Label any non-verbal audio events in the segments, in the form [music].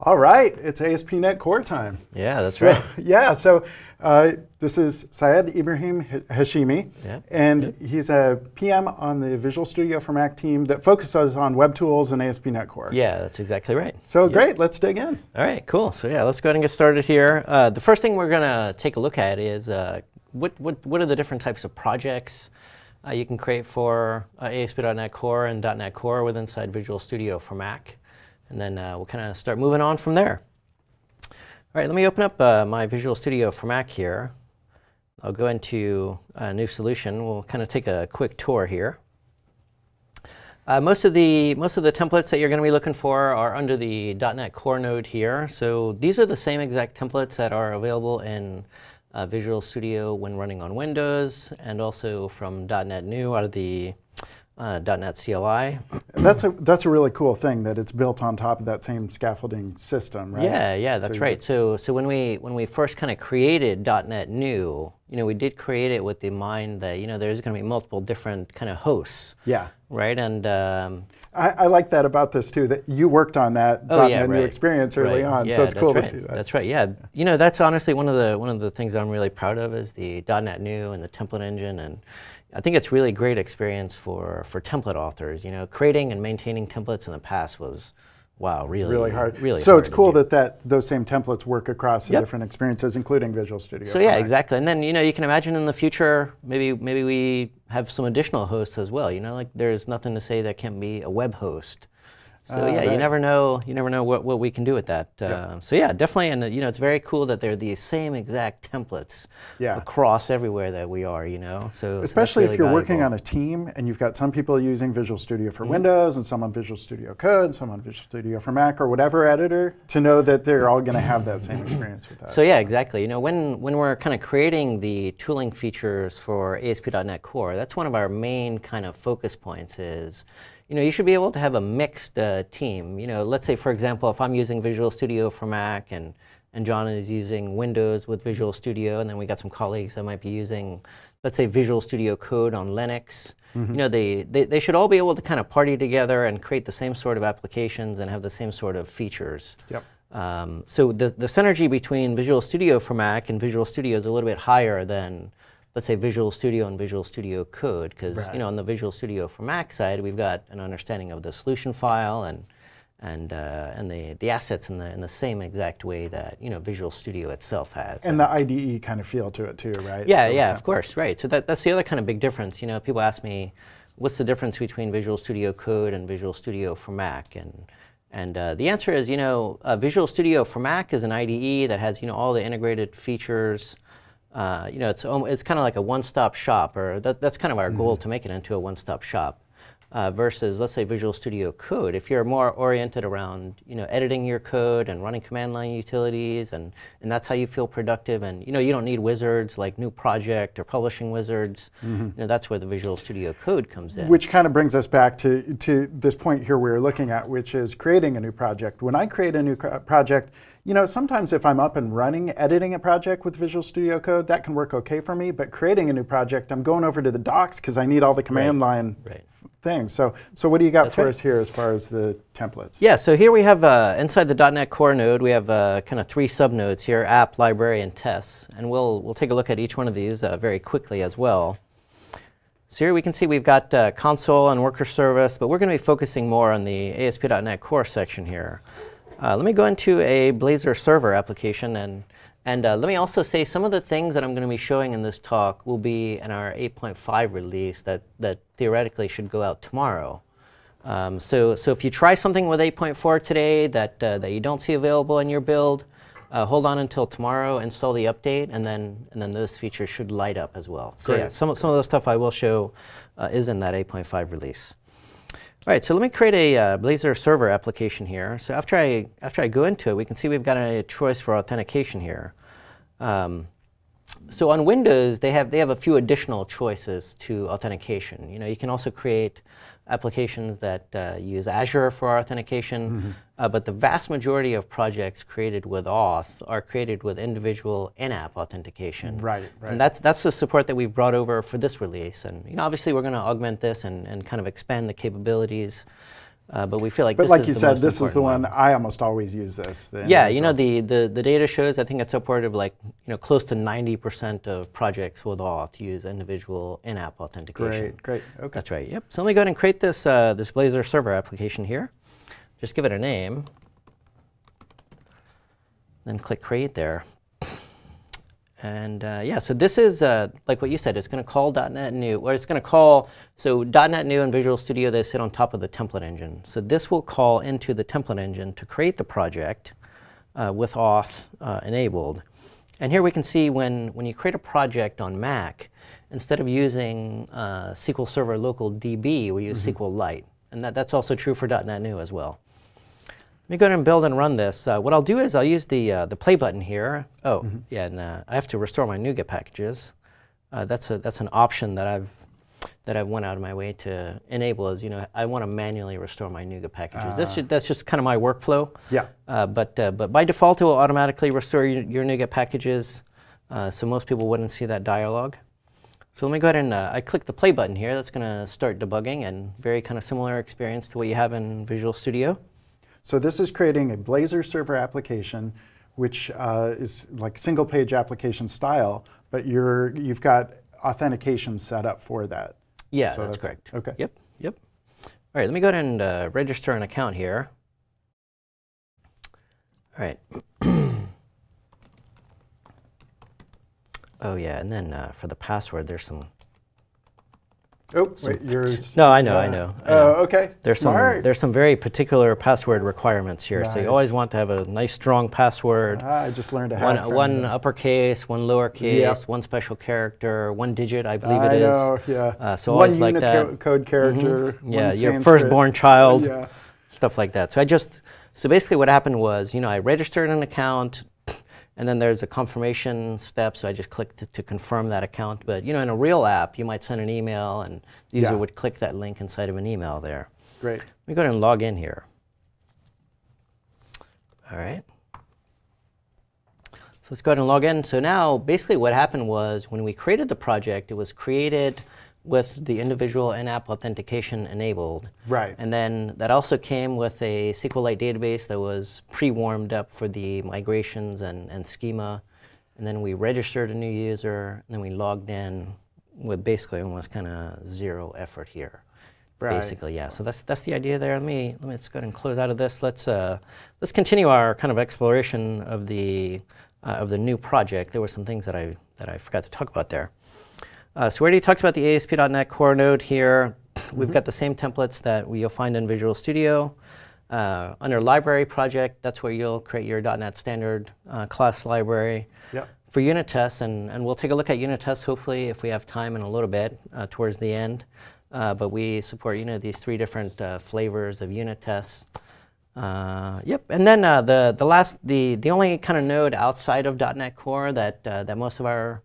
All right, it's ASP.NET Core time. Yeah, that's so, right. [laughs] Yeah, so uh, this is Sayed Ibrahim Hashimi, yeah. and he's a PM on the Visual Studio for Mac team that focuses on web tools and ASP.NET Core. Yeah, that's exactly right. So yeah. great, let's dig in. All right, cool. So yeah, let's go ahead and get started here. Uh, the first thing we're going to take a look at is uh, what, what, what are the different types of projects uh, you can create for uh, ASP.NET Core and .NET Core with inside Visual Studio for Mac. And then uh, we'll kind of start moving on from there. All right, let me open up uh, my Visual Studio for Mac here. I'll go into a new solution. We'll kind of take a quick tour here. Uh, most of the most of the templates that you're going to be looking for are under the .NET Core node here. So these are the same exact templates that are available in uh, Visual Studio when running on Windows, and also from .NET New out of the uh, .NET CLI. that's a that's a really cool thing that it's built on top of that same scaffolding system, right? Yeah, yeah, that's so right. So so when we when we first kind of created .NET New, you know, we did create it with the mind that you know there's going to be multiple different kind of hosts. Yeah. Right, and um, I, I, like that about this too. That you worked on that oh, .NET yeah, New experience early right. on, yeah, so it's cool right. to see that. That's right. Yeah, you know, that's honestly one of the one of the things I'm really proud of is the .NET New and the template engine and I think it's really a great experience for, for template authors. You know, creating and maintaining templates in the past was, wow, really, really hard. Really so hard it's cool that, that those same templates work across yep. the different experiences, including Visual Studio. So yeah, exactly. And then you know, you can imagine in the future, maybe maybe we have some additional hosts as well. You know, like there's nothing to say that can't be a web host. So uh, yeah, right. you never know. You never know what, what we can do with that. Uh. So yeah, definitely, and uh, you know, it's very cool that they're the same exact templates yeah. across everywhere that we are. You know, so especially really if you're valuable. working on a team and you've got some people using Visual Studio for mm -hmm. Windows and some on Visual Studio Code, and some on Visual Studio for Mac or whatever editor, to know that they're all going to have that same experience with that. So yeah, exactly. You know, when when we're kind of creating the tooling features for ASP.NET Core, that's one of our main kind of focus points is you know, you should be able to have a mixed uh, team. You know, let's say, for example, if I'm using Visual Studio for Mac and, and John is using Windows with Visual Studio, and then we got some colleagues that might be using, let's say, Visual Studio Code on Linux. Mm -hmm. You know, they, they, they should all be able to kind of party together and create the same sort of applications and have the same sort of features. Yep. Um, so the, the synergy between Visual Studio for Mac and Visual Studio is a little bit higher than let's say Visual Studio and Visual Studio Code, because right. you know on the Visual Studio for Mac side, we've got an understanding of the solution file and and uh, and the the assets in the in the same exact way that you know Visual Studio itself has. And the IDE kind of feel to it too, right? Yeah, so yeah, of course, right. So that that's the other kind of big difference. You know, people ask me, what's the difference between Visual Studio Code and Visual Studio for Mac, and and uh, the answer is, you know, uh, Visual Studio for Mac is an IDE that has, you know, all the integrated features uh, you know, it's, it's kind of like a one-stop shop, or that, that's kind of our mm -hmm. goal to make it into a one-stop shop. Uh, versus, let's say, Visual Studio Code. If you're more oriented around, you know, editing your code and running command line utilities, and, and that's how you feel productive, and you know, you don't need wizards like New Project or Publishing Wizards. Mm -hmm. You know, that's where the Visual Studio Code comes in. Which kind of brings us back to to this point here we are looking at, which is creating a new project. When I create a new project, you know, sometimes if I'm up and running editing a project with Visual Studio Code, that can work okay for me. But creating a new project, I'm going over to the docs because I need all the command right. line right. Things. So, so what do you got That's for right. us here as far as the templates? Yeah, so here we have uh, inside the .NET Core node, we have uh, kind of three subnodes here: app, library, and tests. And we'll we'll take a look at each one of these uh, very quickly as well. So here we can see we've got uh, console and worker service, but we're going to be focusing more on the ASP.NET Core section here. Uh, let me go into a Blazor server application and, and uh, let me also say some of the things that I'm going to be showing in this talk will be in our 8.5 release that, that theoretically should go out tomorrow. Um, so, so if you try something with 8.4 today that, uh, that you don't see available in your build, uh, hold on until tomorrow, install the update, and then, and then those features should light up as well. So Great. yeah, some, some of the stuff I will show uh, is in that 8.5 release. All right, so let me create a uh, Blazor server application here. So after I, after I go into it, we can see we've got a choice for authentication here. Um, so on Windows, they have, they have a few additional choices to authentication. You know, you can also create applications that uh, use Azure for authentication, mm -hmm. uh, but the vast majority of projects created with auth are created with individual in-app authentication. Right, right. And that's, that's the support that we've brought over for this release. And you know, obviously we're going to augment this and, and kind of expand the capabilities Uh, but we feel like But like you said, this is the important one I almost always use this. Yeah, you know the, the, the data shows I think it's upward of like you know close to 90% of projects with auth use individual in-app authentication. Great, great. Okay. That's right. Yep. So let me go ahead and create this uh, this Blazor server application here. Just give it a name. Then click create there. And uh, yeah, so this is uh, like what you said. It's going to call .NET New, or it's going to call so .NET New and Visual Studio. They sit on top of the template engine. So this will call into the template engine to create the project uh, with auth uh, enabled. And here we can see when when you create a project on Mac, instead of using uh, SQL Server Local DB, we use SQLite, and that, that's also true for .NET New as well. Let me go ahead and build and run this. Uh, what I'll do is I'll use the, uh, the play button here. Oh, yeah, and uh, I have to restore my NuGet packages. Uh, that's, a, that's an option that I've, that I've went out of my way to enable is, you know, I want to manually restore my NuGet packages. that's, ju- that's just kind of my workflow. Yeah. Uh, but, uh, but by default, it will automatically restore your, your NuGet packages, uh, so most people wouldn't see that dialog. So let me go ahead and uh, I click the play button here. That's going to start debugging and very kind of similar experience to what you have in Visual Studio. So this is creating a Blazor server application, which uh, is like single page application style, but you're, you've got authentication set up for that. Yeah, So that's, that's- correct. okay. Yep, yep. All right, let me go ahead and uh, register an account here. All right. [clears throat] oh yeah, and then uh, for the password, there's some. Oh, wait, yours. No, I know, I uh, know. I Oh, know. okay. There's some there's some very particular password requirements here. So you always want to have a nice strong password. Ah, I just learned a one hack one you. uppercase, one lowercase, Yep. one special character, one digit, I believe I it is. know, yeah. Uh, so One always like that. Unicode character. Mhm. Yeah, one your firstborn child. Yeah. stuff like that. So I just, so basically what happened was, you know, I registered an account and then there's a confirmation step. So I just clicked to, to confirm that account. But, you know, in a real app, you might send an email and the user Yeah. would click that link inside of an email there. Great. Let me go ahead and log in here. All right. So let's go ahead and log in. So now basically what happened was when we created the project, it was created with the individual in-app authentication enabled. Right. And then that also came with a SQLite database that was pre-warmed up for the migrations and, and schema. And then we registered a new user, and then we logged in with basically almost kind of zero effort here. Right. Basically, yeah. So that's that's the idea there. Let me let me let's go ahead and close out of this. Let's uh, let's continue our kind of exploration of the uh, of the new project. There were some things that I that I forgot to talk about there. Uh, so we already talked about the ASP.NET Core node here. [clears throat] We've got the same templates that you'll find in Visual Studio. Uh, under Library Project, that's where you'll create your .NET Standard uh, class library. Yep. For unit tests, and, and we'll take a look at unit tests hopefully if we have time in a little bit uh, towards the end. Uh, but we support you know these three different uh, flavors of unit tests. Uh, yep, and then uh, the the last the the only kind of node outside of .NET Core that uh, that most of our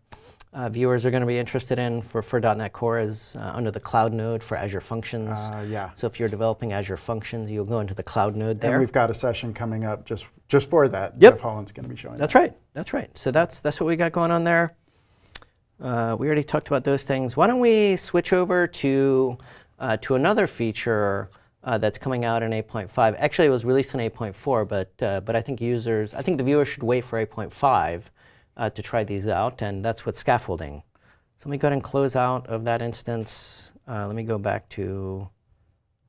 uh, viewers are going to be interested in for, for .NET Core is uh, under the Cloud node for Azure Functions. Uh, yeah. So if you're developing Azure Functions, you'll go into the Cloud node there. And we've got a session coming up just just for that. Yep. Jeff Hollan's going to be showing. That's that. right. That's right. So that's that's what we got going on there. Uh, we already talked about those things. Why don't we switch over to uh, to another feature uh, that's coming out in 8.5? Actually, it was released in 8.4, but uh, but I think users, I think the viewers should wait for 8.5 uh, to try these out, and that's with scaffolding. So let me go ahead and close out of that instance. Uh, let me go back to.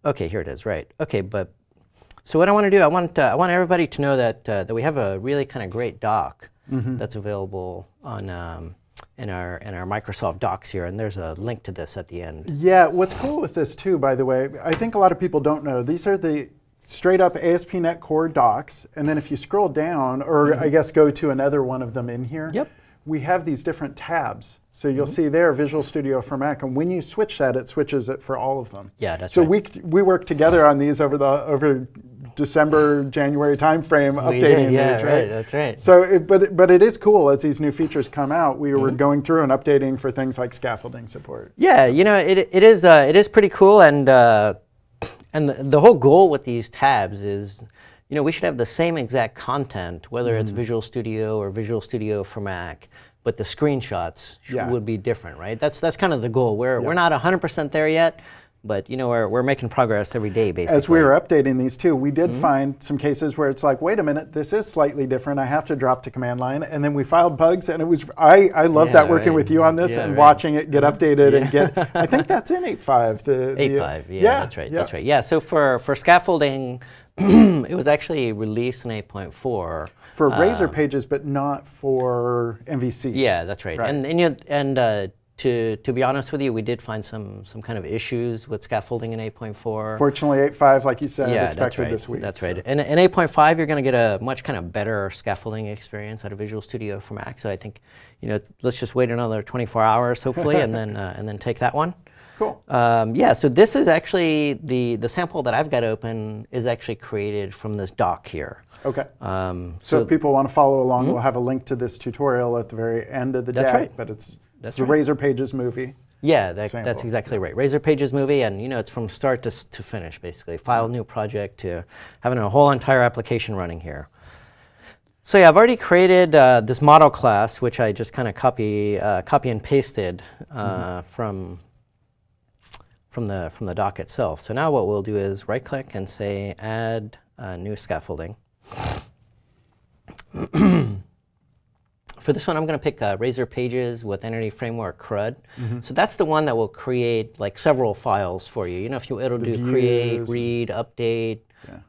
Okay, here it is. Right. Okay, but so what I want to do, I want uh, I want everybody to know that uh, that we have a really kind of great doc that's available on um, in our in our Microsoft Docs here, and there's a link to this at the end. Yeah, what's cool with this too, by the way, I think a lot of people don't know, these are the straight up ASP.NET Core docs, and then if you scroll down, or I guess go to another one of them in here, Mm-hmm. Yep. Mm-hmm. we have these different tabs. So you'll see there Visual Studio for Mac, and when you switch that, it switches it for all of them. Yeah, that's so right. we we worked together on these over the over December January timeframe, We updating did, these, yeah, right? right, that's right. So, it, but but it is cool as these new features come out. We Mm-hmm. were going through and updating for things like scaffolding support. Yeah, you know, it, it is uh, it is pretty cool, and uh, and the, the whole goal with these tabs is, you know, we should have the same exact content, whether Mm-hmm. it's Visual Studio or Visual Studio for Mac, but the screenshots Yeah. would be different, right? That's that's kind of the goal. We're we're not 100% there yet, but you know we're, we're making progress every day basically. As we were updating these two, we did Mm-hmm. find some cases where it's like, wait a minute, this is slightly different. I have to drop to command line, and then we filed bugs, and it was I I love Yeah, that working right. with you on this Yeah, and right. watching it get updated and get. I think that's in 8.5. The, the- Eight five, yeah, that's right, yeah. that's right. Yeah, so for for scaffolding, [clears throat] it was actually released in eight point four. For Razor pages, but not for MVC. Yeah, that's right. Right. And and, you, and uh, to to be honest with you, we did find some some kind of issues with scaffolding in eight point four. Fortunately, 8.5, like you said, yeah, expected that's right. this week. That's so. right. And in 8.5, you're going to get a much kind of better scaffolding experience out of Visual Studio for Mac. So I think, you know, let's just wait another 24 hours, hopefully, and then uh, and then take that one. [laughs] Cool. Um, yeah. So this is actually the the sample that I've got open is actually created from this doc here. Okay. Um, So, if people want to follow along, we'll have a link to this tutorial at the very end of the. That's deck. right. But it's, That's the right. Razor Pages movie. Yeah, that, that's exactly right. Razor Pages movie, and you know, it's from start to, to finish, basically. File new project to having a whole entire application running here. So yeah, I've already created uh, this model class, which I just kind of copy, uh, copy and pasted uh, from from the from the doc itself. So now what we'll do is right-click and say Add uh, New Scaffolding. [clears throat] [clears throat] For this one, I'm going to pick uh, Razor Pages with Entity Framework CRUD. So that's the one that will create like several files for you. You know, if you it'll do create, views read, update,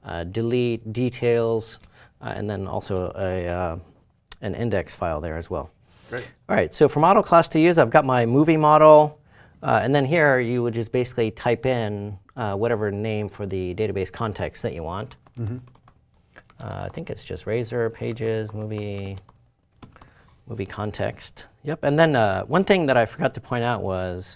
uh, delete, details, uh, and then also a uh, an index file there as well. Great. All right, so for model class to use, I've got my movie model, uh, and then here you would just basically type in uh, whatever name for the database context that you want. Uh, I think it's just Razor, Pages, Movie, Movie Context. Yep, and then uh, one thing that I forgot to point out was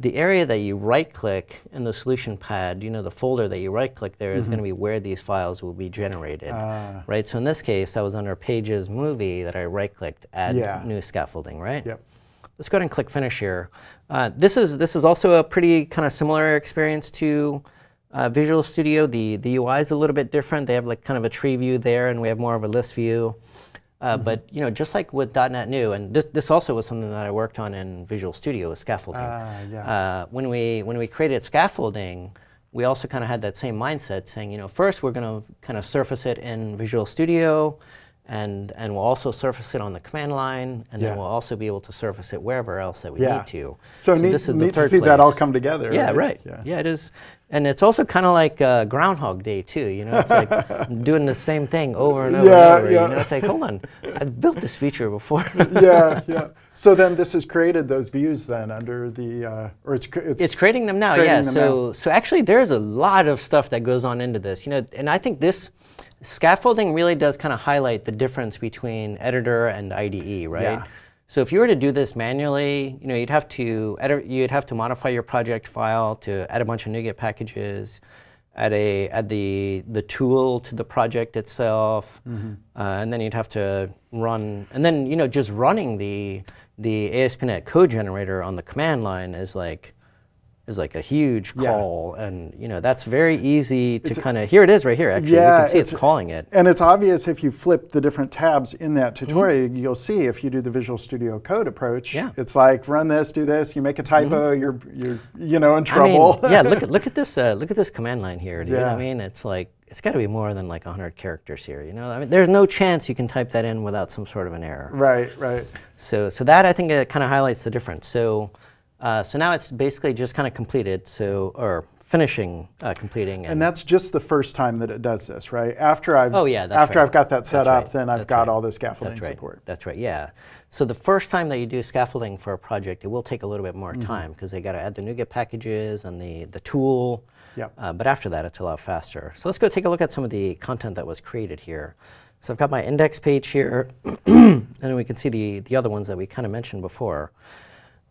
the area that you right-click in the solution pad, you know, the folder that you right-click there is going to be where these files will be generated, Ah. right? So in this case, I was under Pages Movie that I right-clicked, Add Yeah. New Scaffolding, right? Yep. Let's go ahead and click Finish here. Uh, this is this is also a pretty kind of similar experience to uh, Visual Studio. The the UI is a little bit different. They have like kind of a tree view there, and we have more of a list view. Uh, But you know, just like with .NET New, and this this also was something that I worked on in Visual Studio with scaffolding. Ah, yeah. Uh, when we when we created scaffolding, we also kind of had that same mindset, saying, you know, first we're going to kind of surface it in Visual Studio, and and we'll also surface it on the command line, and Yeah. then we'll also be able to surface it wherever else that we Yeah. need to. So, neat, this is the neat to see that all come together. Yeah, right. Yeah. it is. And it's also kind of like uh, Groundhog Day too. You know, it's like [laughs] doing the same thing over and over Yeah, and over. yeah. You know, it's like, hold on, I've built this feature before. [laughs] yeah, yeah. So then this has created those views then under the, uh, or it's, it's It's creating them now, creating yeah. them So, so actually, there's a lot of stuff that goes on into this, you know, and I think this scaffolding really does kind of highlight the difference between editor and IDE, right? Yeah. So if you were to do this manually, you know, you'd have to edit, you'd have to modify your project file to add a bunch of NuGet packages, add a add the the tool to the project itself, Mm-hmm. uh, and then you'd have to run, and then you know, just running the the ASP.NET code generator on the command line is like is like a huge Yeah. call, and you know that's very easy to kind of. Here it is, right here. Actually, Yeah, you can see it's, it's- calling it. And it's obvious if you flip the different tabs in that Mm-hmm. tutorial, you'll see if you do the Visual Studio Code approach, Yeah. It's like run this, do this, you make a typo, you're, you're, you know, in I trouble. mean, yeah, look [laughs] at look at this uh, look at this command line here, dude. Yeah. I mean, it's like it's got to be more than like 100 characters here. You know, I mean, there's no chance you can type that in without some sort of an error. right, right. So so that I think it kind of highlights the difference. So uh, so now it's basically just kind of completed. So or finishing uh, completing. And that's just the first time that it does this, right? After I've, Oh, yeah, after right. I've got that set That's up, right. then I've That's got right. all the scaffolding That's support. That's right. Yeah. So the first time that you do scaffolding for a project, it will take a little bit more Mm-hmm. time because they got to add the NuGet packages and the the tool. Yep. Uh, but after that, it's a lot faster. So let's go take a look at some of the content that was created here. So I've got my index page here, [clears throat] and then we can see the the other ones that we kind of mentioned before.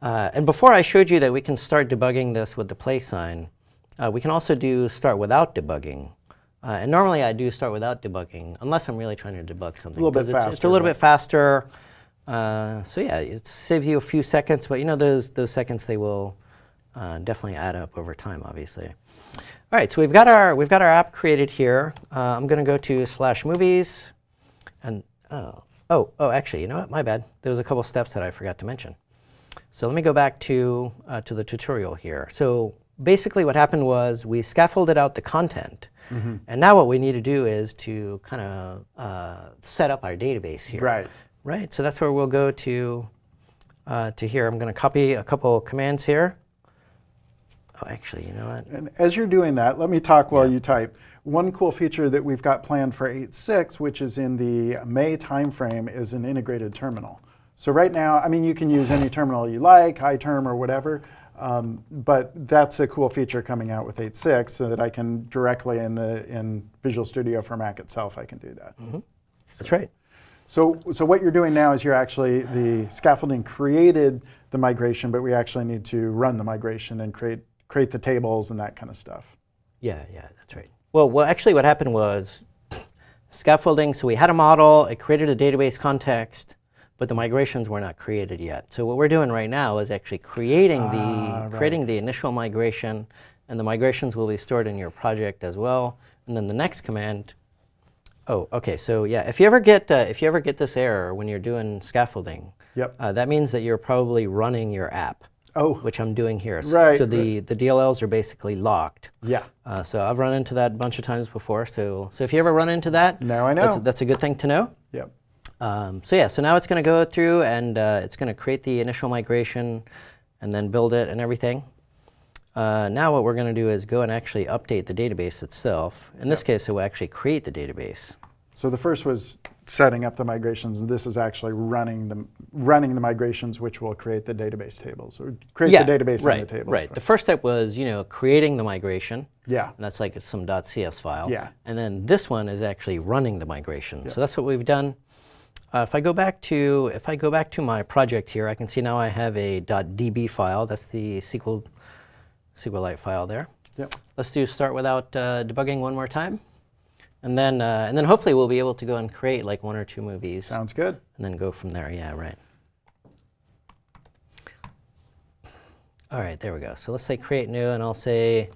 Uh, and before I showed you that we can start debugging this with the play sign, uh, we can also do start without debugging. Uh, and normally I do start without debugging, unless I'm really trying to debug something. A little bit it's, It's a little right? bit faster. Uh, so yeah, it saves you a few seconds, but you know those those seconds they will uh, definitely add up over time, obviously. All right, so we've got our we've got our app created here. Uh, I'm going to go to slash movies, and oh oh oh actually, you know what? My bad. There was a couple steps that I forgot to mention. So let me go back to uh, to the tutorial here. So basically what happened was we scaffolded out the content. And now what we need to do is to kind of uh, set up our database here. Right. Right. So that's where we'll go to uh, to here. I'm going to copy a couple commands here. Oh, actually, you know what? And as you're doing that, let me talk while you type. One cool feature that we've got planned for 8.6, which is in the May timeframe, is an integrated terminal. So right now, I mean, you can use any terminal you like, iTerm or whatever, um, but that's a cool feature coming out with 8.6 so that I can directly in the in Visual Studio for Mac itself, I can do that. That's right. So, so what you're doing now is you're actually, the scaffolding created the migration, but we actually need to run the migration and create, create the tables and that kind of stuff. Yeah, yeah, that's right. Well, well, actually, what happened was [clears throat] scaffolding. So we had a model. It created a database context, but the migrations were not created yet. So what we're doing right now is actually creating the Ah, right. creating the initial migration, and the migrations will be stored in your project as well. And then the next command. Oh, okay. So yeah, if you ever get uh, if you ever get this error when you're doing scaffolding, Yep. uh, that means that you're probably running your app, Oh, which I'm doing here. S- Right, So the the DLLs are basically locked. yeah. Uh, so I've run into that a bunch of times before. So so if you ever run into that, Now I That's, know. that's a good thing to know. Yep. Um, so yeah, so now it's going to go through and uh, it's going to create the initial migration and then build it and everything. Uh, now what we're going to do is go and actually update the database itself. In this case, it will actually create the database. So the first was setting up the migrations, this is actually running the running the migrations, which will create the database tables or create the database right, and the tables. Right. The first step was you know creating the migration. yeah. And that's like some .cs file. Yeah. And then this one is actually running the migration. So that's what we've done. Uh, if I go back to if I go back to my project here, I can see now I have a .db file. That's the SQL SQLite file there. Yep. Let's do start without uh, debugging one more time, and then uh, and then hopefully we'll be able to go and create like one or two movies, Sounds good. and then go from there. Yeah, right. All right, there we go. So let's say create new, and I'll say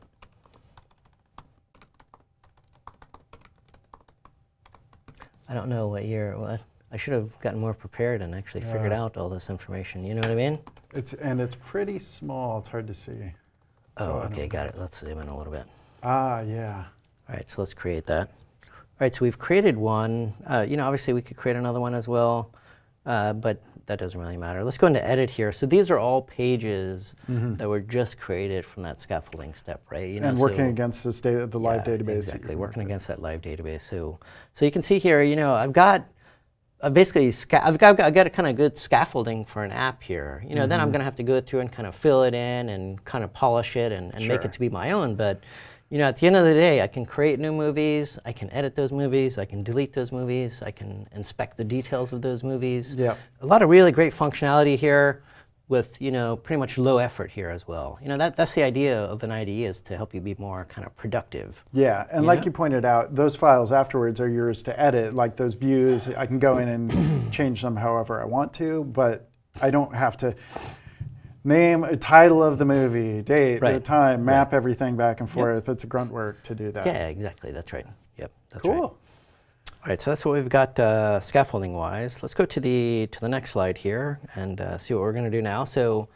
I don't know what year. What I should have gotten more prepared and actually figured out all this information. You know what I mean? It's and it's pretty small. It's hard to see. Oh, So okay, got it. Let's zoom in a little bit. Ah, yeah. All right, so let's create that. All right, so we've created one. Uh, you know, obviously we could create another one as well, uh, but that doesn't really matter. Let's go into edit here. So these are all pages that were just created from that scaffolding step, right? You and working so- against this data, the live yeah, database. Exactly, working with. against that live database. So, so you can see here, you know, I've got, I've basically, I've got, I've got a kind of good scaffolding for an app here. You know, then Mm-hmm. I'm going to have to go through and kind of fill it in and kind of polish it and, and make it to be my own. But, you know, at the end of the day, I can create new movies, I can edit those movies, I can delete those movies, I can inspect the details of those movies. Yep. A lot of really great functionality here with, you know, pretty much low effort here as well. You know, that, that's the idea of an IDE is to help you be more kind of productive. Yeah, and You like know? you pointed out, those files afterwards are yours to edit. Like those views, I can go in and [clears throat] change them however I want to, but I don't have to name a title of the movie, date, Right. time, map everything back and forth. It's a grunt work to do that. Yeah, exactly. That's right. Yep, that's cool. right. All right, so that's what we've got uh, scaffolding wise. Let's go to the to the next slide here and uh, see what we're going to do now. So,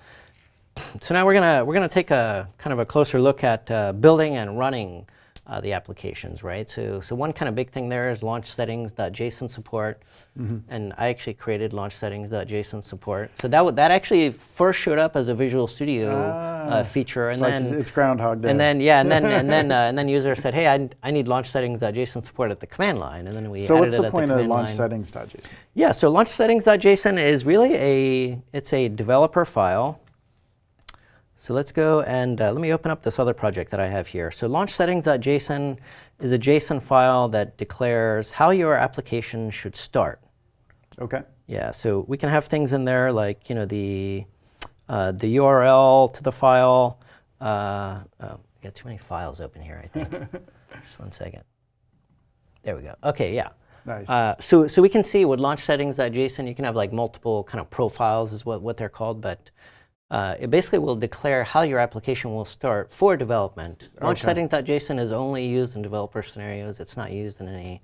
[clears throat] so now we're gonna we're gonna take a kind of a closer look at uh, building and running uh, the applications, right? So so one kind of big thing there is launch settings.json support, Mm-hmm. and I actually created launch settings.json support. So that would that actually first showed up as a Visual Studio Ah, uh, feature, and like then it's Groundhog Day. and then yeah, and then and then [laughs] uh, and then user said, "Hey, I, I need launch settings.json support at the command line," and then we so what's the point the of command launch settings.json? Yeah, so launch settings.json is really a it's a developer file. So let's go and uh, let me open up this other project that I have here. So launch settings.json is a JSON file that declares how your application should start. Okay. Yeah, so we can have things in there like you know the uh, the URL to the file. Uh, oh, I got too many files open here. I think. [laughs] Just one second. There we go. Okay, yeah. Nice. Uh, so so we can see with launch settings.json, you can have like multiple kind of profiles is what what they're called, but. Uh, it basically will declare how your application will start for development. Launch Okay. settings.json is only used in developer scenarios. It's not used in any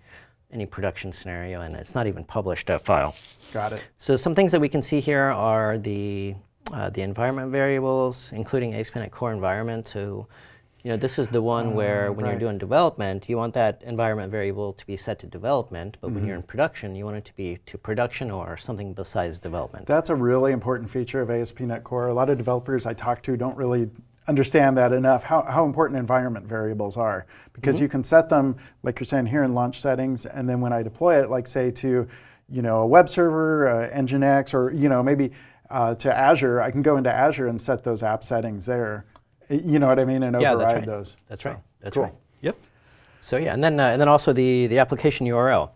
any production scenario, and it's not even published that file. Got it. So some things that we can see here are the uh, the environment variables, including ASP.NET Core environment. So, you know, this is the one where when right. you're doing development, you want that environment variable to be set to development, but when you're in production, you want it to be to production or something besides development. That's a really important feature of ASP.NET Core. A lot of developers I talk to don't really understand that enough, how, how important environment variables are. Because you can set them, like you're saying here in launch settings, and then when I deploy it, like say to you know, a web server, uh, Nginx, or you know, maybe uh, to Azure, I can go into Azure and set those app settings there. You know what I mean? And override yeah, that's right. those. That's So, right. That's cool. right. Yep. So yeah, and then uh, and then also the the application URL.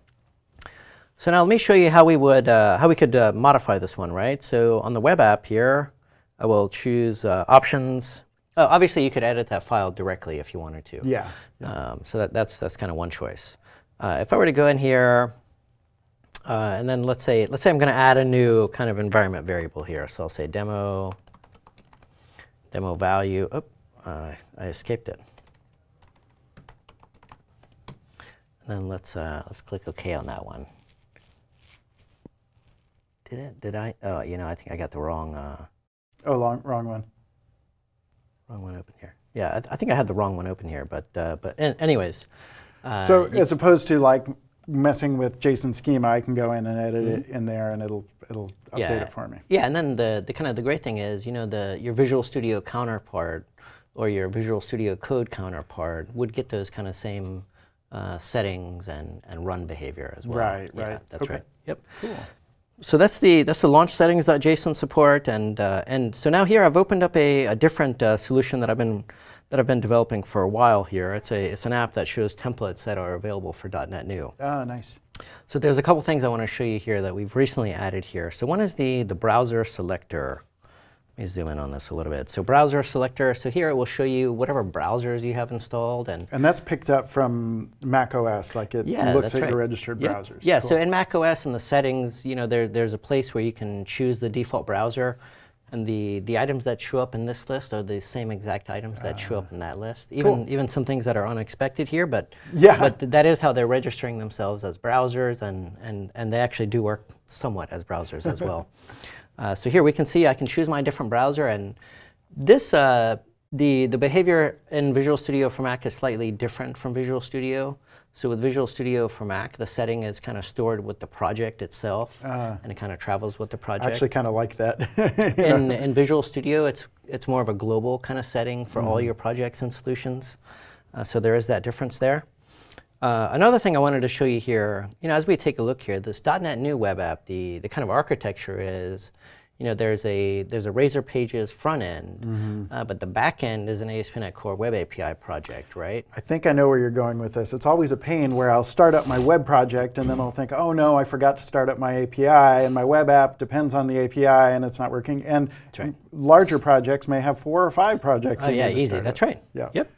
So now let me show you how we would uh, how we could uh, modify this one, right? So on the web app here, I will choose uh, options. Oh, obviously, you could edit that file directly if you wanted to. Yeah. Um, so that, that's that's kind of one choice. Uh, if I were to go in here, uh, and then let's say let's say I'm going to add a new kind of environment variable here. So I'll say demo demo value. Oh, uh, I escaped it. And then let's uh, let's click OK on that one. Did it? Did I? Oh, you know, I think I got the wrong uh, Oh, long, wrong one. Wrong one open here. Yeah, I, th- I think I had the wrong one open here. But uh, but an- anyways. Uh, So as opposed to like messing with JSON schema, I can go in and edit it in there, and it'll it'll update it for me. Yeah, and then the, the kind of the great thing is, you know, the your Visual Studio counterpart or your Visual Studio Code counterpart would get those kind of same uh, settings and, and run behavior as well. Right, Yeah, right. That's Okay. right. Yep. Cool. So that's the that's the launch settings.json support, and uh, and so now here I've opened up a, a different uh, solution that I've been that I've been developing for a while here. It's a it's an app that shows templates that are available for .NET New. Oh, nice. So there's a couple things I want to show you here that we've recently added here. So one is the, the browser selector. Let me zoom in on this a little bit. So browser selector, so here it will show you whatever browsers you have installed and And that's picked up from Mac OS, like it yeah, looks at right. your registered Yep. browsers. Yeah, Cool. so in Mac OS in the settings, you know, there, there's a place where you can choose the default browser and the, the items that show up in this list are the same exact items that show up in that list. Even Ah. Cool. even some things that are unexpected here, but Yeah. but th- that is how they're registering themselves as browsers, and, and, and they actually do work somewhat as browsers as well. [laughs] Uh, so here we can see I can choose my different browser, and this uh, the the behavior in Visual Studio for Mac is slightly different from Visual Studio. So with Visual Studio for Mac, the setting is kind of stored with the project itself, Ah. and it kind of travels with the project. I actually kind of like that. [laughs] in, in Visual Studio, it's it's more of a global kind of setting for all your projects and solutions. Uh, so there is that difference there. Uh, another thing I wanted to show you here, you know, as we take a look here, this .NET New web app, the the kind of architecture is, you know, there's a there's a Razor Pages front end, uh, but the back end is an ASP.NET Core Web API project, right? I think I know where you're going with this. It's always a pain where I'll start up my web project and then I'll think, oh no, I forgot to start up my API, and my web app depends on the API and it's not working. And right. larger projects may have four or five projects. Oh yeah, easy. That's right. Yeah. Yep.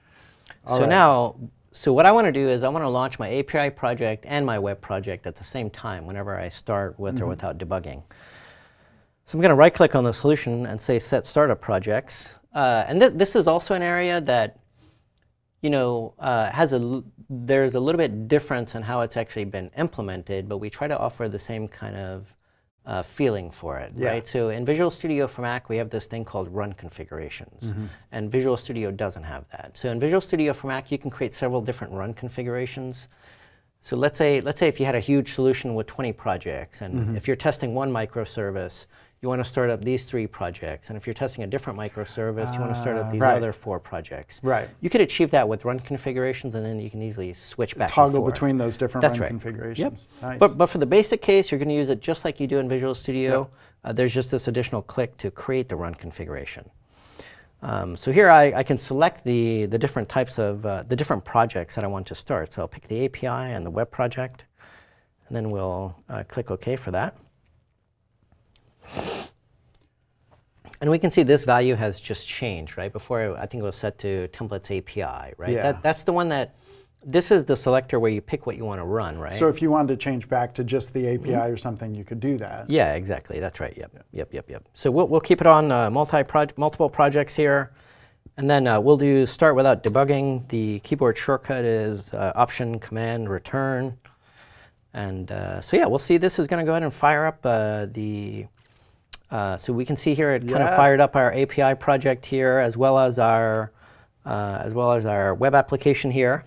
All so right. now, so what I want to do is I want to launch my API project and my web project at the same time whenever I start with Mm-hmm. or without debugging. So I'm going to right click on the solution and say set startup projects. Uh, and th- this is also an area that, you know, uh, has a, l- there's a little bit difference in how it's actually been implemented, but we try to offer the same kind of uh, feeling for it, Yeah. right? So in Visual Studio for Mac, we have this thing called run configurations, and Visual Studio doesn't have that. So in Visual Studio for Mac, you can create several different run configurations. So let's say let's say if you had a huge solution with 20 projects, and if you're testing one microservice, you want to start up these three projects, and if you're testing a different microservice, you want to start Ah, up these right. other four projects. Right. You could achieve that with run configurations, and then you can easily switch back and Toggle forth. between those different That's run right. configurations. Nice. But, but for the basic case, you're going to use it just like you do in Visual Studio. Uh, there's just this additional click to create the run configuration. Um, so here I, I can select the, the different types of, uh, the different projects that I want to start. So I'll pick the API and the web project, and then we'll uh, click OK for that. And we can see this value has just changed, right? Before, I think it was set to templates API, right? Yeah. That, that's the one that, this is the selector where you pick what you want to run, right? so if you wanted to change back to just the API or something, you could do that. Yeah, exactly. That's right. Yep. Yep. Yep. Yep. So we'll, we'll keep it on uh, multi multiple projects here, and then uh, we'll do start without debugging. The keyboard shortcut is uh, Option Command Return, and uh, so yeah, we'll see. This is going to go ahead and fire up uh, the Uh, so we can see here it kind of fired up our API project here, as well as our uh, as well as our web application here.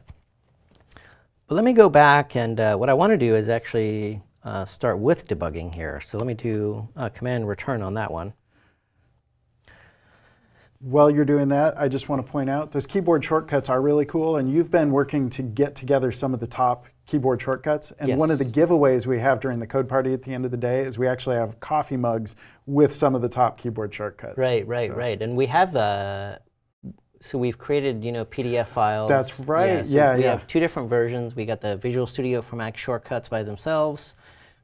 But let me go back, and uh, what I want to do is actually uh, start with debugging here. So let me do uh, command return on that one. While you're doing that, I just want to point out those keyboard shortcuts are really cool, and you've been working to get together some of the top keyboard shortcuts. And one of the giveaways we have during the code party at the end of the day is we actually have coffee mugs with some of the top keyboard shortcuts. Right, right, So- right. And we have uh, so we've created you know PDF files. That's right, so yeah, we yeah. have two different versions. We got the Visual Studio for Mac shortcuts by themselves,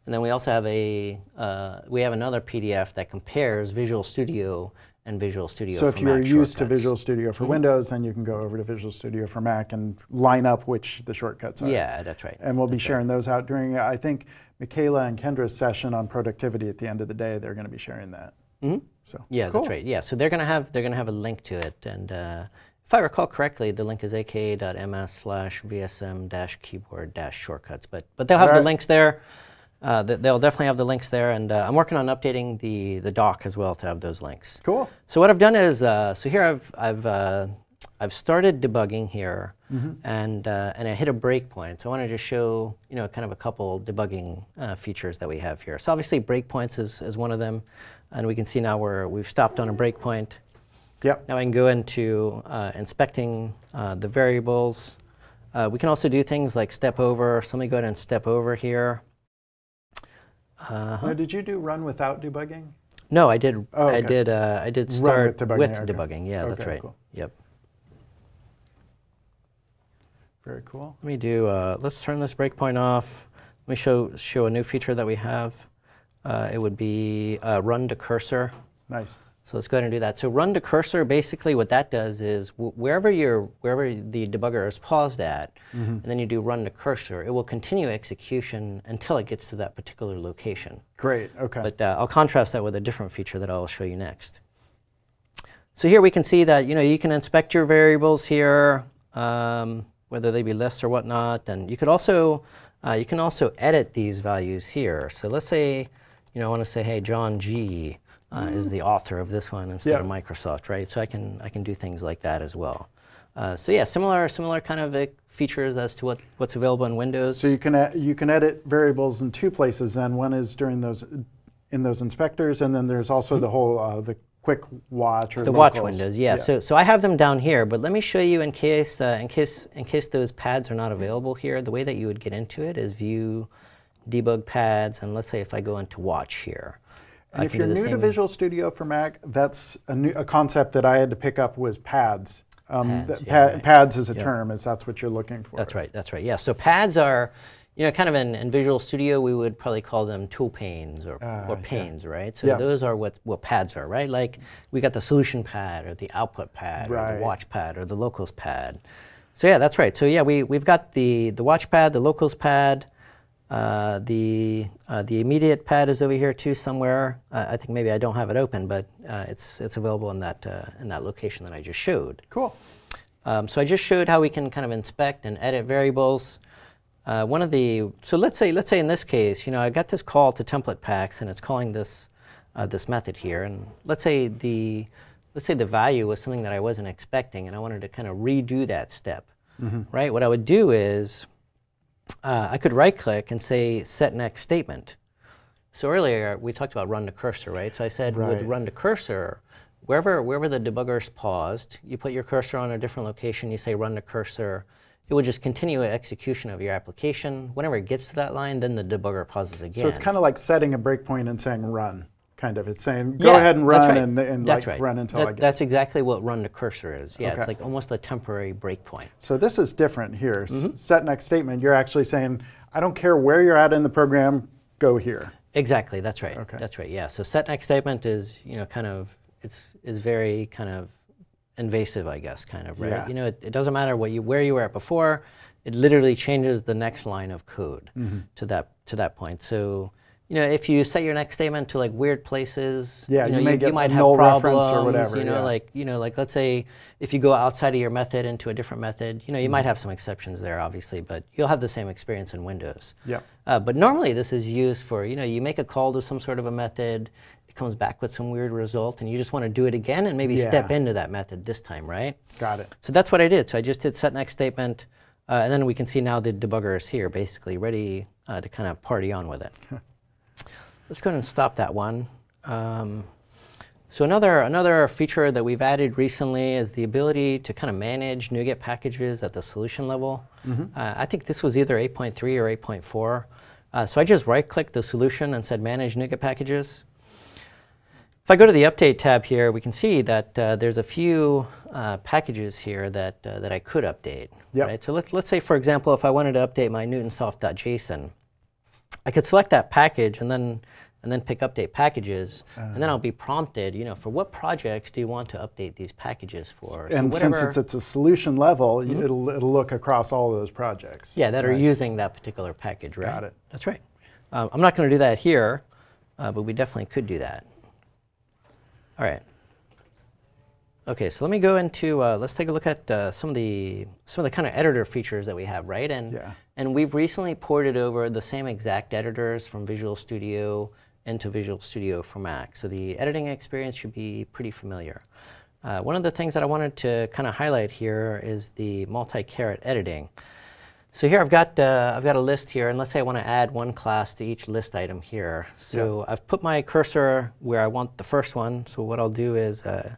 and then we also have a uh, we have another PDF that compares Visual Studio and Visual Studio. So if you're Mac used to. Visual Studio for Windows, then you can go over to Visual Studio for Mac and line up which the shortcuts are. Yeah, that's right. And we'll be That's right. sharing those out during, I think, Mikayla and Kendra's session on productivity at the end of the day. They're going to be sharing that. Mhm. So Yeah, cool. that's right. Yeah, so they're gonna have they're gonna have a link to it, and uh, if I recall correctly, the link is aka.ms slash vsm dash keyboard dash shortcuts. But but they'll have the links there. Uh, they'll definitely have the links there, and uh, I'm working on updating the the doc as well to have those links. Cool. So what I've done is, uh, so here I've I've uh, I've started debugging here, and uh, and I hit a breakpoint. So I want to just show you know kind of a couple debugging uh, features that we have here. So obviously breakpoints is, is one of them, and we can see now we're we've stopped on a breakpoint. Yep. Now I can go into uh, inspecting uh, the variables. Uh, we can also do things like step over. So let me go ahead and step over here. Uh, Now, did you do run without debugging? no, I did. Oh, I did. Uh, I did Run start with debugging, with okay. debugging. Yeah, that's right. cool. Yep. Very cool. Let me do. Uh, let's turn this breakpoint off. Let me show show a new feature that we have. Uh, it would be uh, run to cursor. Nice. So let's go ahead and do that. So run to cursor. Basically, what that does is wh- wherever your wherever the debugger is paused at, and then you do run to cursor, it will continue execution until it gets to that particular location. Great. Okay. But uh, I'll contrast that with a different feature that I'll show you next. So here we can see that you know you can inspect your variables here, um, whether they be lists or whatnot, and you could also uh, you can also edit these values here. So let's say you know I want to say hey John G uh, is the author of this one instead of Microsoft, right? So I can I can do things like that as well. Uh, so yeah, similar similar kind of uh, features as to what, what's available in Windows. so you can you can edit variables in two places. Then one is during those in those inspectors, and then there's also the whole uh, the quick watch or the watch locals. windows yeah. so so i have them down here but let me show you in case uh, in case in case those pads are not available here the way that you would get into it is view debug pads and let's say if i go into watch here And I if you're new to Visual Studio for Mac, that's a, new, a concept that I had to pick up was pads. Um, Pads, that yeah, pa- right. Pads is a Yeah. term, as that's what you're looking for. that's right that's right yeah so pads are you know kind of in, in visual studio we would probably call them tool panes or, Ah, or yeah. right so Yeah. those are what, what pads are right like we got the solution pad or the output pad or the watch pad or the locals pad so yeah that's right so yeah we, we've got the, the watch pad the locals pad uh, the uh, the immediate pad is over here too somewhere. Uh, I think maybe I don't have it open, but uh, it's it's available in that uh, in that location that I just showed. Cool. Um, so I just showed how we can kind of inspect and edit variables. Uh, one of the so let's say let's say in this case, you know, I got this call to template packs and it's calling this uh, this method here, and let's say the let's say the value was something that I wasn't expecting, and I wanted to kind of redo that step, right? What I would do is uh, I could right click and say set next statement. So earlier we talked about run to cursor, right? So I said with run to cursor, wherever wherever the debugger's paused, you put your cursor on a different location, you say run to cursor, it will just continue execution of your application. Whenever it gets to that line, then the debugger pauses again. So it's kind of like setting a breakpoint and saying run, kind of. It's saying go Yeah, ahead and run right. and, and like right. run until That- I get. That's exactly what run to cursor is. Yeah, Okay. it's like almost a temporary breakpoint. So this is different here. Mm-hmm. Set next statement. You're actually saying I don't care where you're at in the program, go here. Exactly, that's right. Okay. That's right. Yeah. So set next statement is you know kind of it's is very kind of invasive, I guess, kind of right. Yeah. You know, it, it doesn't matter what you where you were at before. It literally changes the next line of code Mm-hmm. to that to that point. So you know, if you set your next statement to like weird places, Yeah, you, know, you may get might have null problems, reference or whatever, You know, yeah. like you know, like let's say if you go outside of your method into a different method, you know, you Mm-hmm. might have some exceptions there, obviously, but you'll have the same experience in Windows. Yeah. Uh, but normally this is used for, you know, you make a call to some sort of a method, it it comes back with some weird result, and you just want to do it again and maybe Yeah. step into that method this time, right? Got it. So that's what I did. So I just did set next statement, uh, and then we can see now the debugger is here, basically ready uh, to kind of party on with it. [laughs] Let's go ahead and stop that one. Um, so another another feature that we've added recently is the ability to kind of manage NuGet packages at the solution level. Uh, I think this was either 8.3 or 8.4. Uh, so I just right-clicked the solution and said Manage NuGet packages. If I go to the Update tab here, we can see that uh, there's a few uh, packages here that, uh, that I could update. Yep. Right? So let's, let's say, for example, if I wanted to update my Newtonsoft.json, I could select that package and then, and then pick Update Packages, and then I'll be prompted, you know, for what projects do you want to update these packages for? So and since it's at a solution level, y- it'll, it'll look across all those projects. Yeah, that are using that particular package, right? Got it. That's right. Um, I'm not going to do that here, uh, but we definitely could do that. All right. Okay, so let me go into, uh, let's take a look at uh, some of the some of the kind of editor features that we have, right? And Yeah. And we've recently ported over the same exact editors from Visual Studio into Visual Studio for Mac. So the editing experience should be pretty familiar. Uh, one of the things that I wanted to kind of highlight here is the multi-caret editing. So here I've got uh, I've got a list here, and let's say I want to add one class to each list item here. So I've put my cursor where I want the first one. So what I'll do is uh,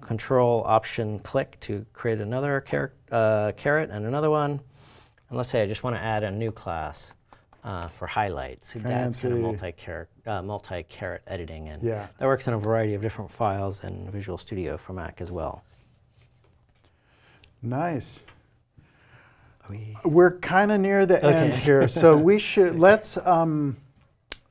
Control Option click to create another uh, caret and another one. And let's say I just want to add a new class uh, for highlights. That's kind of multi-caret uh, multi-caret editing, and Yeah. that works in a variety of different files in Visual Studio for Mac as well. Nice. We- We're kind of near the end here, so we should [laughs] let's um,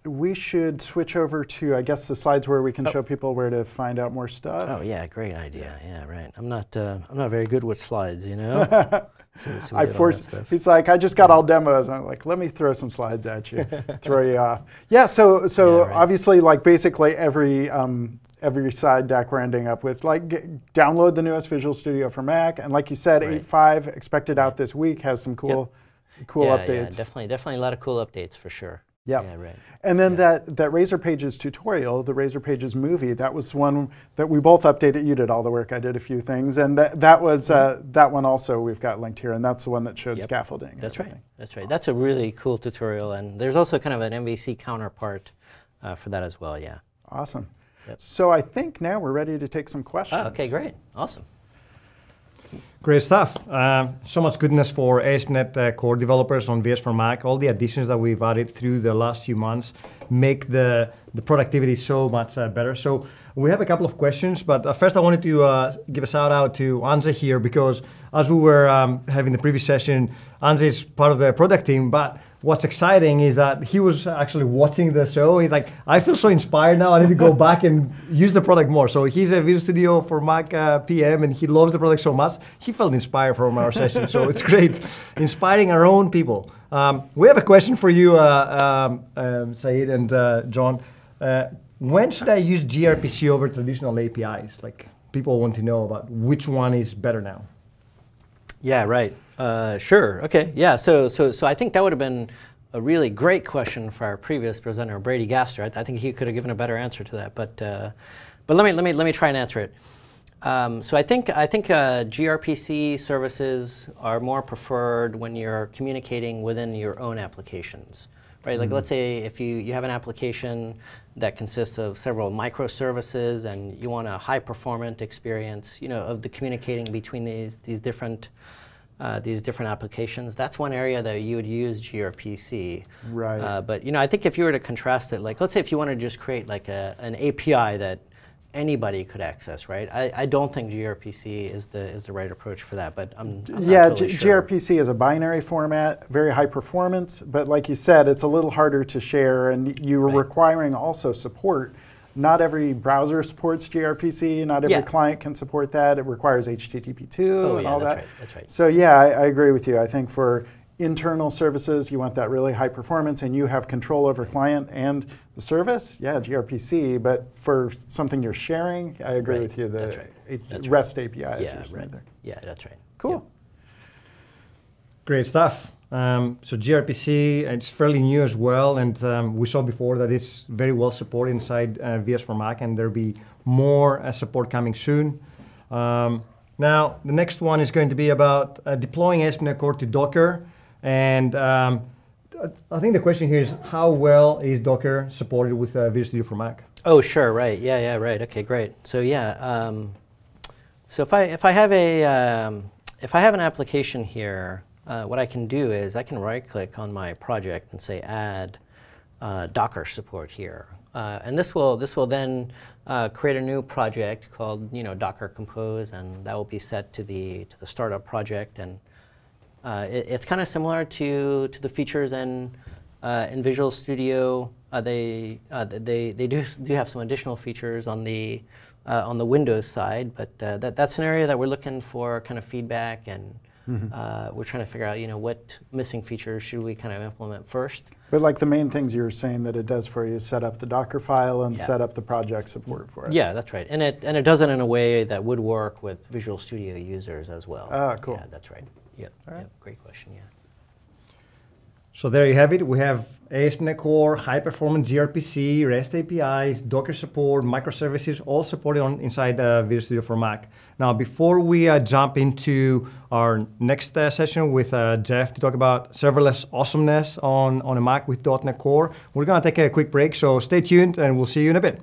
we should switch over to I guess the slides where we can show people where to find out more stuff. Oh yeah, great idea. Yeah, right. I'm not uh, I'm not very good with slides, you know. [laughs] So- so I forced. He's like, I just got all demos. I'm like, let me throw some slides at you, [laughs] throw you off. Yeah. So so Yeah, right. obviously, like basically every um, every side deck we're ending up with, like, download the newest Visual Studio for Mac, and like you said, Right. 8.5 expected out this week has some cool cool yeah, updates. Yeah, definitely, definitely a lot of cool updates for sure. Yep. Yeah, right. And then Yeah. that, that Razor Pages tutorial, the Razor Pages movie, that was one that we both updated. You did all the work. I did a few things, and that, that was uh, that one also we've got linked here, and that's the one that showed Mm-hmm. Yep. scaffolding. That's right. That's right. That's a really cool tutorial, and there's also kind of an MVC counterpart uh, for that as well. Yeah. Awesome. Yep. So I think now we're ready to take some questions. Oh, okay, great, awesome. Great stuff. Um, so much goodness for ASP.NET uh, Core developers on VS for Mac. All the additions that we've added through the last few months make the, the productivity so much uh, better. So we have a couple of questions, but uh, first I wanted to uh, give a shout out to Anze here because as we were um, having the previous session, Anze is part of the product team, but what's exciting is that he was actually watching the show. He's like, I feel so inspired now. I need to go [laughs] back and use the product more. So he's a Visual Studio for Mac uh, PM, and he loves the product so much. He felt inspired from our session. So it's great, [laughs] inspiring our own people. Um, we have a question for you, uh, um, um, Sayed and uh, John. Uh, when should I use gRPC over traditional APIs? Like people want to know about which one is better now. Yeah, right. Uh, sure. Okay. Yeah. So, so, so I think that would have been a really great question for our previous presenter, Brady Gaster. I, I think he could have given a better answer to that. But, uh, but let me let me let me try and answer it. Um, so I think I think uh, gRPC services are more preferred when you're communicating within your own applications, right? Like let's say if you, you have an application that consists of several microservices and you want a high performant experience, you know, of the communicating between these these different uh, these different applications. That's one area that you would use gRPC. Right. Uh, but you know, I think if you were to contrast it, like let's say if you want to just create like a, an API that anybody could access, right? I, I don't think gRPC is the is the right approach for that, but I'm, I'm yeah, totally G- sure. gRPC is a binary format, very high performance, but like you said, it's a little harder to share, and you're Right. requiring also support. Not every browser supports gRPC. Not every Yeah. client can support that. It requires HTTP2 Oh, and yeah, all that's that. right, that's right. So yeah, I, I agree with you. I think for internal services, you want that really high performance, and you have control over client and the service. Yeah, gRPC. But for something you're sharing, I agree Right, with you. The that's right, H- that's right. REST APIs Yeah, are smooth right. there. Yeah, that's right. Cool. Great stuff. Um, so gRPC, it's fairly new as well, and um, we saw before that it's very well supported inside uh, VS for Mac, and there'll be more uh, support coming soon. Um, now, the next one is going to be about uh, deploying ASP.NET Core to Docker, and um, I think the question here is how well is Docker supported with uh, Visual Studio for Mac? Oh, sure, right, yeah, yeah, right. Okay, great. So yeah, um, so if I if I have a um, if I have an application here uh, what I can do is I can right click on my project and say add uh, Docker support here. Uh, and this will, this will then uh, create a new project called you know, Docker Compose, and that will be set to the, to the startup project. And uh, it, it's kind of similar to, to the features in, uh, in Visual Studio. they, they, they do, do have some additional features on the, on the Windows side, but that, that's an area that we're looking for kind of feedback and Mm-hmm. Uh, we're trying to figure out, you know, what missing features should we kind of implement first. But like the main things you were saying that it does for you is set up the Docker file and yeah. set up the project support for it. Yeah, that's right. And it and it does it in a way that would work with Visual Studio users as well. Ah, cool. Yeah, that's right. Yep. Right. yep. Great question. Yeah. So there you have it. We have ASP.NET Core, high performance gRPC, REST APIs, Docker support, microservices, all supported on inside uh, Visual Studio for Mac. Now, before we uh, jump into our next uh, session with uh, Jeff to talk about serverless awesomeness on, on a Mac with .NET Core, we're going to take a quick break. So stay tuned, and we'll see you in a bit.